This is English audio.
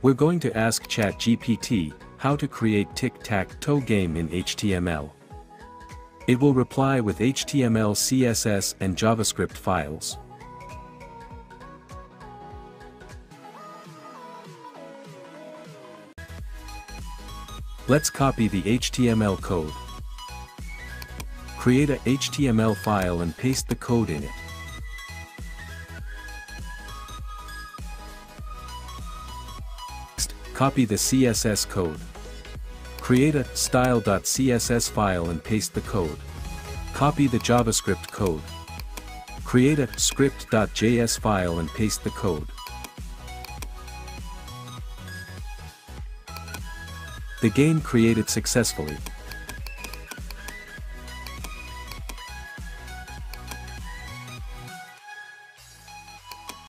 We're going to ask ChatGPT how to create tic-tac-toe game in HTML. It will reply with HTML, CSS and JavaScript files. Let's copy the HTML code. Create a HTML file and paste the code in it. Copy the CSS code. Create a style.css file and paste the code. Copy the JavaScript code. Create a script.js file and paste the code. The game created successfully.